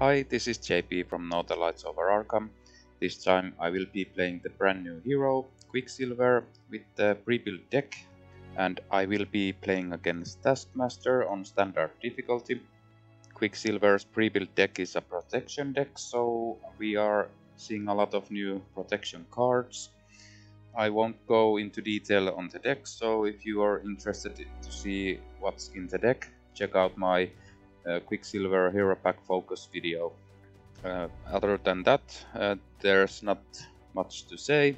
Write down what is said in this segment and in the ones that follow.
Hi, this is JP from Northern Lights over Arkham. This time I will be playing the brand new hero, Quicksilver, with the pre-built deck and I will be playing against Taskmaster on standard difficulty. Quicksilver's pre-built deck is a protection deck, so we are seeing a lot of new protection cards. I won't go into detail on the deck, so if you are interested to see what's in the deck, check out my Quicksilver Hero Pack Focus video. Uh, other than that, uh, there's not much to say.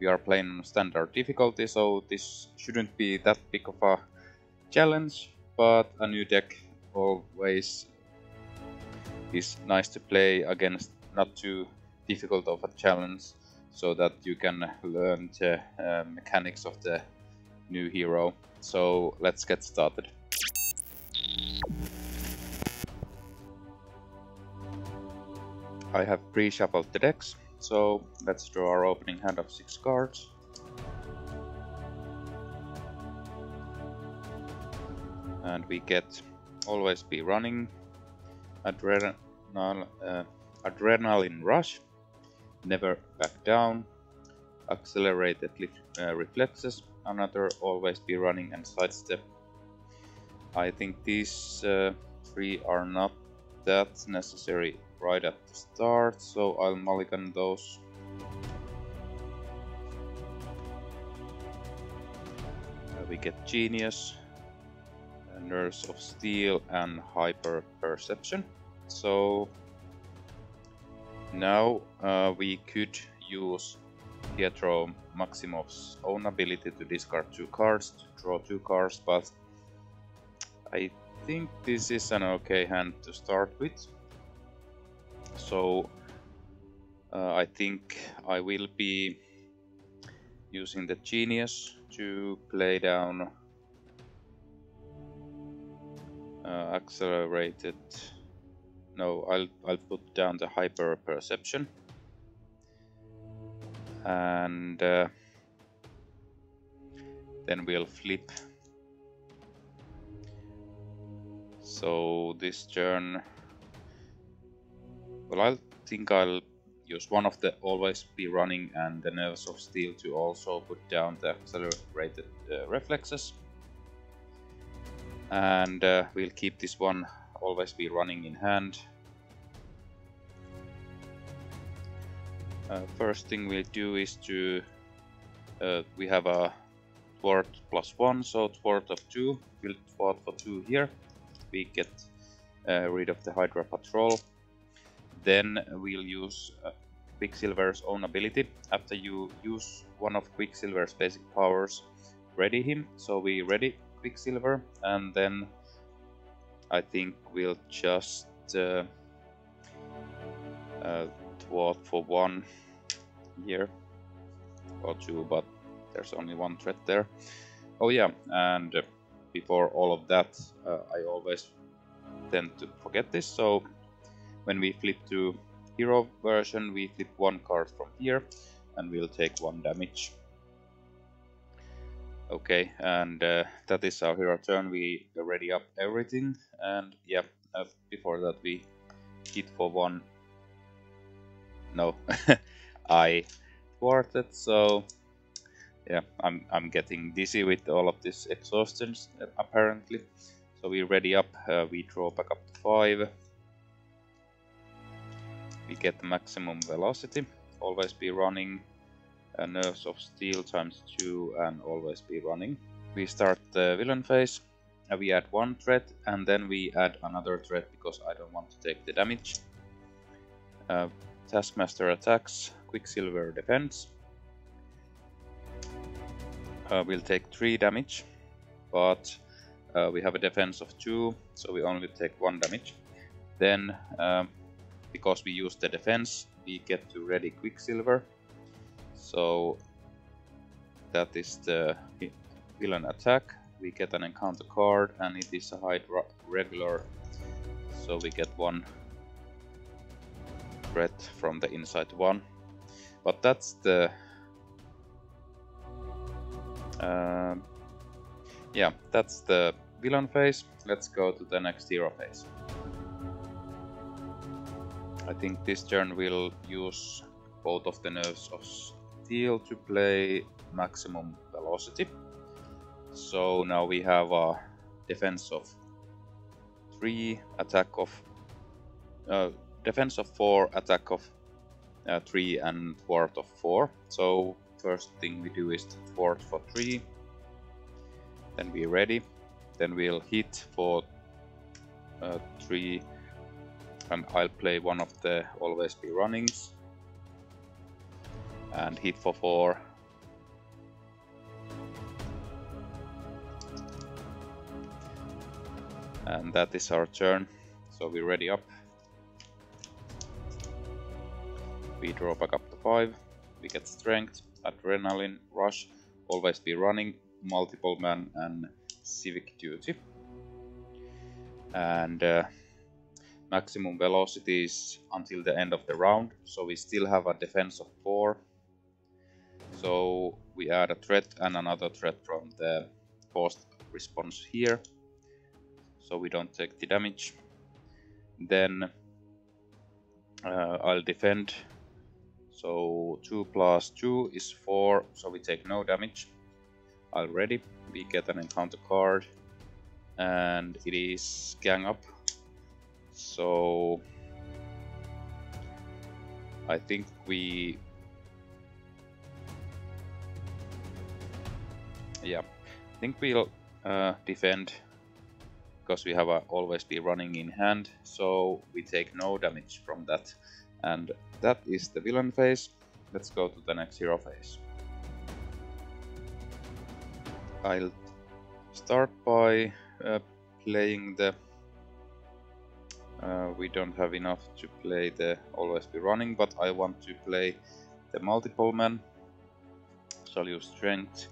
We are playing on standard difficulty, so this shouldn't be that big of a challenge, but a new deck always is nice to play against not too difficult of a challenge so that you can learn the uh, mechanics of the new hero. So let's get started. I have pre-shuffled the decks, so let's draw our opening hand of 6 cards. And we get Always Be Running, Adrenal, uh, Adrenaline Rush, Never Back Down, Accelerated uh, Reflexes, another Always Be Running and Sidestep. I think these uh, three are not that necessary right at the start, so I'll mulligan those. We get Genius, Nerves of Steel and Hyper Perception. So now uh, we could use Pietro Maximoff's own ability to discard two cards to draw two cards, but I think this is an okay hand to start with. So uh, I think I will be using the Genius to play down uh, accelerated. No, I'll I'll put down the hyper perception, and uh, then we'll flip. So this turn well, I think I'll use one of the always be running and the nerves of steel to also put down the accelerated uh, reflexes. And uh, we'll keep this one always be running in hand. Uh, first thing we'll do is to uh, we have a thwart plus one, so thwart of two. We'll thwart for two here. We get uh, rid of the Hydra Patrol then we'll use uh, Quicksilver's own ability. After you use one of Quicksilver's basic powers, ready him. So we ready Quicksilver, and then I think we'll just uh, uh, for one here or two, but there's only one threat there. Oh yeah, and uh, before all of that, uh, I always tend to forget this, so when we flip to hero version, we flip one card from here and we'll take one damage. Okay, and uh, that is our hero turn. We ready up everything, and yeah, uh, before that we hit for one. No, I thwarted, so yeah, I'm I'm getting dizzy with all of this exhaustion apparently. So we ready up. Uh, we draw back up to five we get the maximum velocity, always be running, uh, nerves of steel times 2 and always be running. We start the villain phase, uh, we add one threat and then we add another threat because I don't want to take the damage. Uh, Taskmaster attacks, Quicksilver defends. Uh, we'll take 3 damage, but uh, we have a defense of 2, so we only take 1 damage. Then um, because we use the defense, we get to ready Quicksilver. So that is the villain attack. We get an encounter card and it is a high regular. So we get one threat from the inside one. But that's the... Uh, yeah, that's the villain phase. Let's go to the next hero phase. I think this turn will use both of the nerves of steel to play maximum velocity. So now we have a defense of 3, attack of uh, defense of 4, attack of uh, 3 and ward of 4. So first thing we do is ward for 3, then we're ready, then we'll hit for uh, 3 and I'll play one of the always be runnings. And hit for 4 and that is our turn. So we're ready up. We draw back up to 5 we get strength adrenaline rush always be running multiple man and civic duty. And uh, maximum velocities until the end of the round so we still have a defense of 4 so we add a threat and another threat from the post response here so we don't take the damage. Then uh, I'll defend. So 2 plus 2 is 4 so we take no damage already. We get an encounter card and it is gang up so I think we yeah I think we'll uh, defend because we have a always be running in hand. So we take no damage from that. And that is the villain phase. Let's go to the next hero phase. I'll start by uh, playing the uh, we don't have enough to play the always be running but I want to play the multiple man so use strength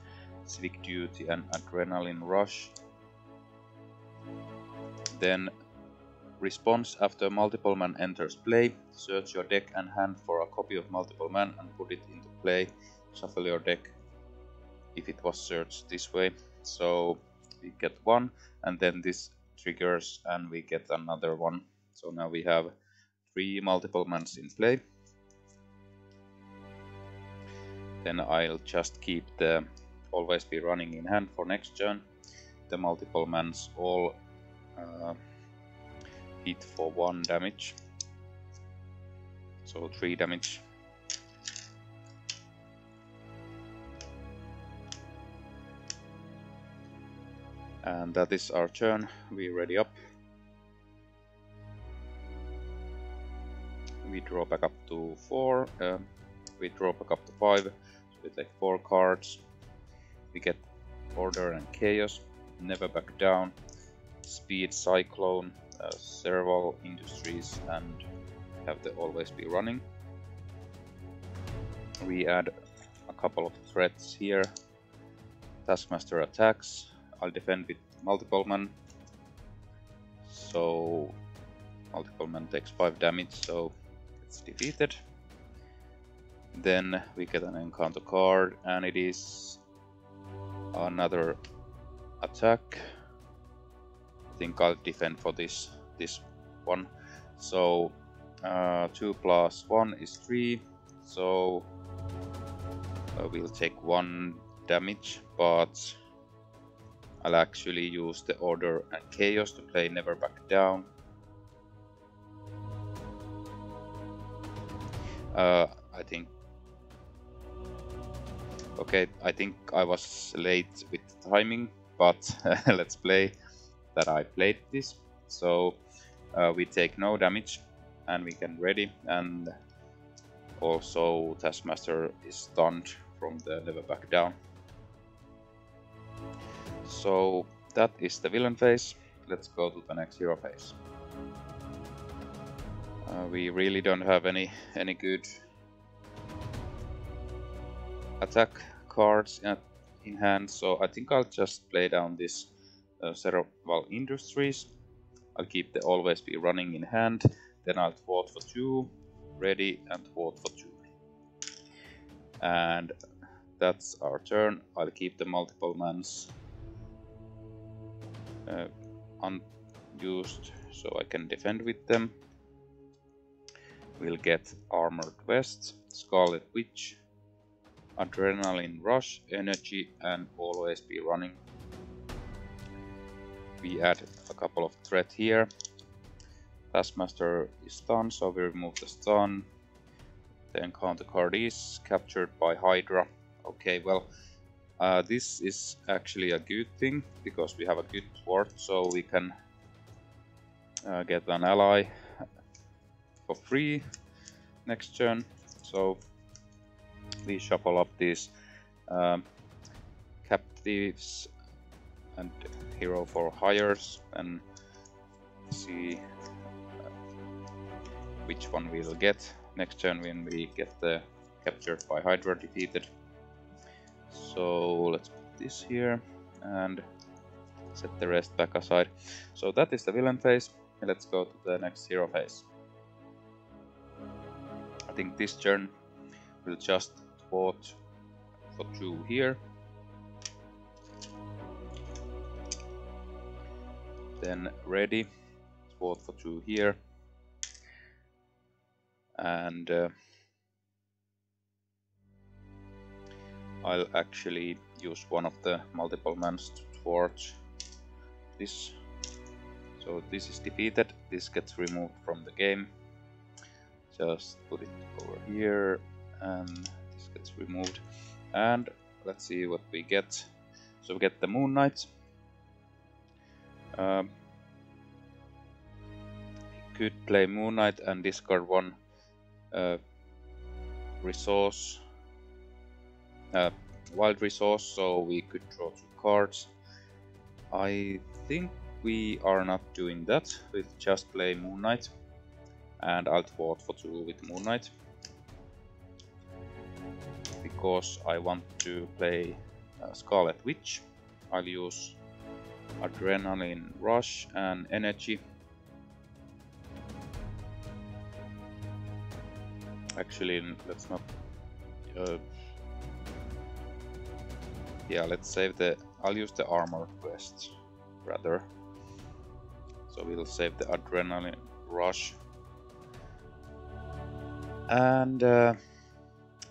civic duty and adrenaline rush. Then response after multiple man enters play. Search your deck and hand for a copy of multiple man and put it into play. Shuffle your deck if it was searched this way. So we get one and then this triggers and we get another one so now we have three multiple mans in play. Then I'll just keep the always be running in hand for next turn. The multiple mans all uh, hit for one damage. So three damage. And that is our turn. We ready up we draw back up to four uh, we draw back up to five so we take four cards we get order and chaos never back down speed cyclone uh, serval industries and have the always be running we add a couple of threats here taskmaster attacks I'll defend with multiple man. So multiple man takes 5 damage, so it's defeated. Then we get an encounter card, and it is another attack. I think I'll defend for this this one. So uh, 2 plus 1 is 3, so uh, we'll take 1 damage, but I'll actually use the Order and Chaos to play Never Back Down. Uh, I think... Okay, I think I was late with the timing, but let's play that I played this. So uh, we take no damage and we can ready and also Taskmaster is stunned from the Never Back Down. So that is the villain phase. Let's go to the next hero phase. We really don't have any any good attack cards in, in hand, so I think I'll just play down this uh, Serval Industries. I'll keep the always be running in hand, then I'll thwart for two, ready and thwart for two. And that's our turn. I'll keep the multiple mans uh, unused so I can defend with them we'll get Armored Vest, Scarlet Witch, Adrenaline Rush, Energy, and always be running. We add a couple of threat here. Taskmaster is stunned, so we remove the stun. The encounter card is captured by Hydra. Okay, well, uh, this is actually a good thing because we have a good sword, so we can uh, get an ally for free next turn. So we shuffle up these um, captives and hero for hires and see uh, which one we'll get next turn when we get the captured by Hydra defeated. So let's put this here and set the rest back aside. So that is the villain phase. Let's go to the next hero phase. Think this turn will just vote for two here. Then ready, vote for two here. And uh, I'll actually use one of the multiple mans towards this. So this is defeated, this gets removed from the game. Just put it over here and this gets removed. And let's see what we get. So we get the Moon Knight. Um, could play Moon Knight and discard one uh, resource uh, wild resource, so we could draw two cards. I think we are not doing that, we just play Moon Knight, and I'll vote for two with Moon Knight. Because I want to play uh, Scarlet Witch, I'll use Adrenaline Rush and Energy. Actually, let's not uh, yeah, let's save the... I'll use the Armored Vest, rather. So we'll save the adrenaline rush. And uh,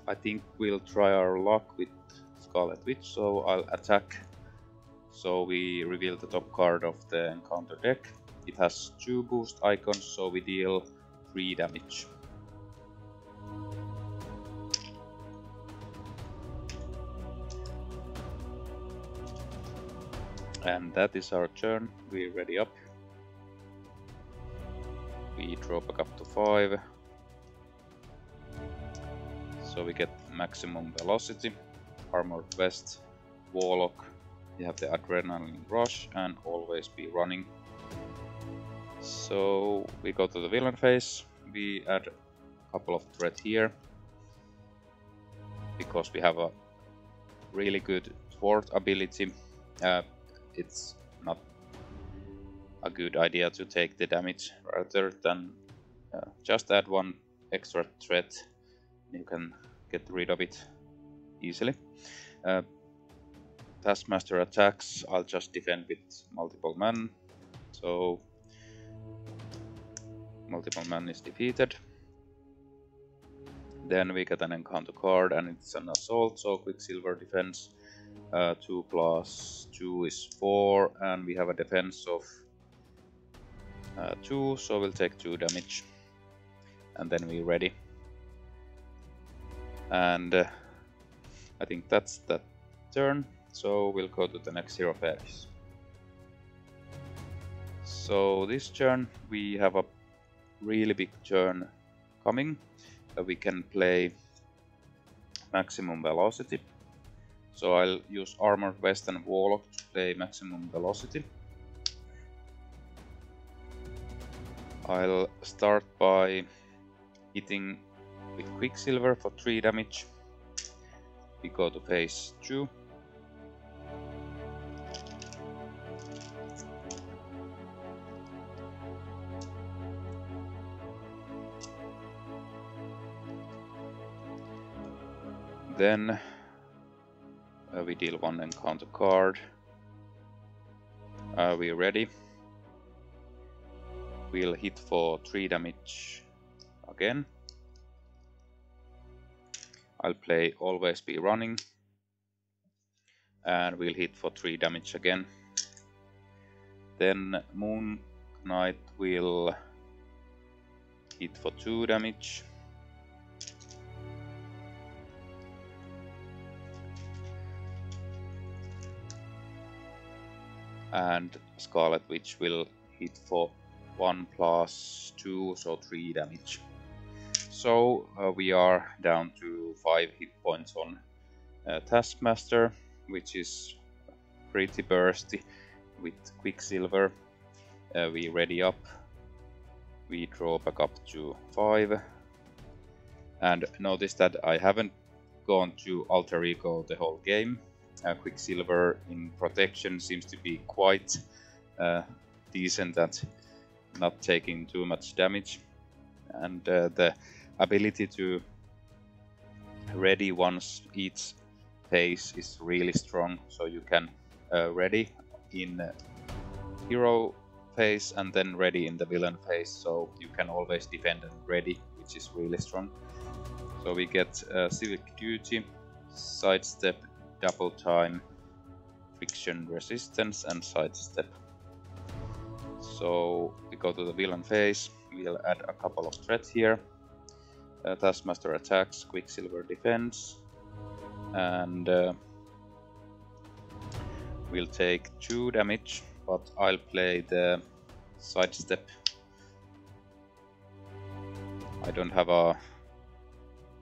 I think we'll try our luck with Scarlet Witch, so I'll attack. So we reveal the top card of the encounter deck. It has two boost icons, so we deal 3 damage. And that is our turn. We ready up. We draw back up to 5. So we get maximum velocity, armored vest, warlock, you have the adrenaline rush and always be running. So we go to the villain phase, we add a couple of threat here because we have a really good sword ability. Uh, it's not a good idea to take the damage rather than uh, just add one extra threat you can get rid of it easily. Uh, taskmaster attacks i'll just defend with multiple man so multiple man is defeated. Then we get an encounter card and it's an assault so quicksilver defense uh, 2 plus 2 is 4 and we have a defense of uh, 2 so we'll take 2 damage. And then we're ready and uh, I think that's the turn. So we'll go to the next hero phase so this turn we have a really big turn coming uh, we can play maximum velocity. So I'll use armor, Vest and Warlock to play maximum velocity. I'll start by hitting with Quicksilver for 3 damage. We go to phase 2. Then uh, we deal one encounter card. Are we ready? We'll hit for 3 damage again. I'll play Always Be Running. And we'll hit for 3 damage again. Then Moon Knight will hit for 2 damage. And Scarlet Witch will hit for 1 plus 2, so 3 damage. So uh, we are down to 5 hit points on uh, Taskmaster, which is pretty bursty with Quicksilver. Uh, we ready up, we draw back up to 5. And notice that I haven't gone to Alter Ego the whole game. Uh, Quicksilver in protection seems to be quite uh, decent at not taking too much damage. And uh, the ability to ready once each phase is really strong, so you can uh, ready in hero phase and then ready in the villain phase, so you can always defend and ready, which is really strong. So we get uh, Civic Duty, Sidestep, Double Time, Friction Resistance and Sidestep. So we go to the villain phase, we'll add a couple of threats here. Uh, Taskmaster attacks, Quicksilver defense, and uh, we'll take 2 damage, but I'll play the sidestep. I don't have a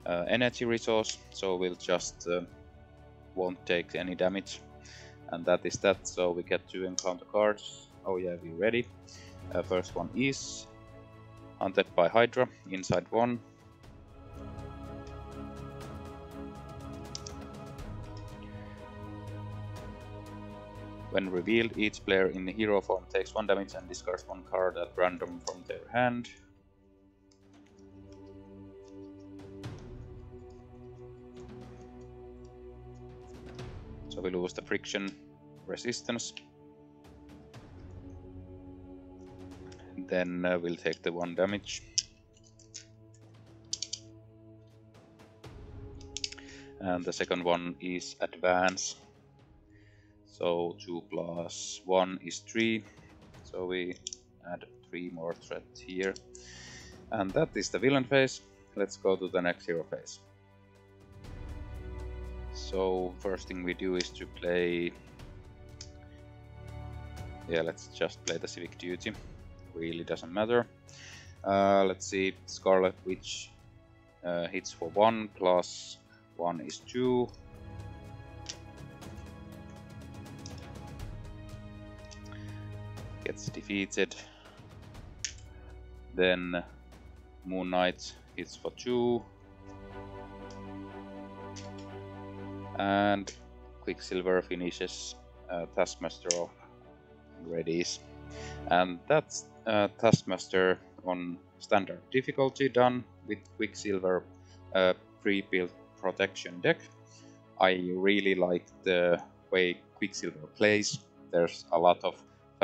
uh, energy resource, so we'll just uh, won't take any damage. And that is that, so we get two encounter cards. Oh yeah, we're ready. Uh, first one is Hunted by Hydra, inside one. When revealed, each player in the hero form takes one damage and discards one card at random from their hand. So we lose the friction resistance. Then uh, we'll take the one damage. And the second one is advance. So 2 plus 1 is 3. So we add 3 more threats here. And that is the villain phase. Let's go to the next hero phase. So first thing we do is to play... Yeah, let's just play the Civic Duty. Really doesn't matter. Uh, let's see, Scarlet Witch uh, hits for 1 plus 1 is 2 gets defeated. Then Moon Knight hits for 2. And Quicksilver finishes uh, Taskmaster off readies. And that's uh, Taskmaster on standard difficulty done with Quicksilver uh, pre-built protection deck. I really like the way Quicksilver plays. There's a lot of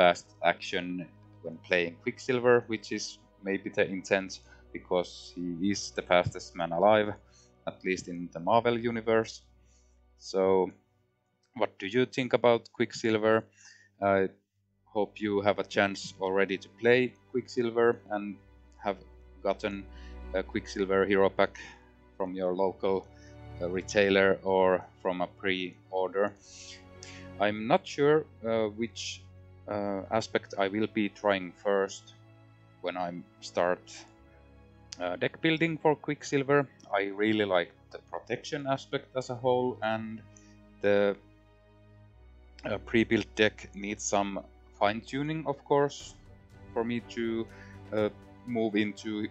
fast action when playing Quicksilver, which is maybe the intent because he is the fastest man alive, at least in the Marvel universe. So, what do you think about Quicksilver? I hope you have a chance already to play Quicksilver and have gotten a Quicksilver hero pack from your local uh, retailer or from a pre-order. I'm not sure uh, which uh, aspect I will be trying first when I start uh, deck building for Quicksilver. I really like the protection aspect as a whole and the uh, pre-built deck needs some fine-tuning of course for me to uh, move into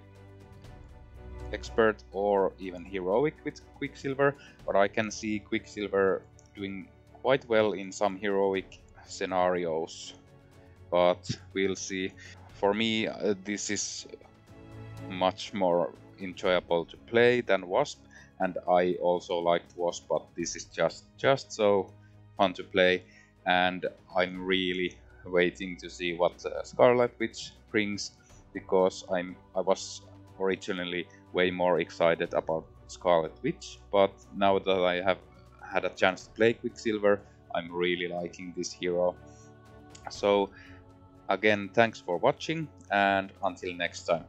expert or even heroic with Quicksilver, but I can see Quicksilver doing quite well in some heroic scenarios but we'll see. For me, uh, this is much more enjoyable to play than Wasp, and I also liked Wasp, but this is just just so fun to play, and I'm really waiting to see what uh, Scarlet Witch brings because I'm I was originally way more excited about Scarlet Witch, but now that I have had a chance to play Quicksilver, I'm really liking this hero. So again, thanks for watching and until next time.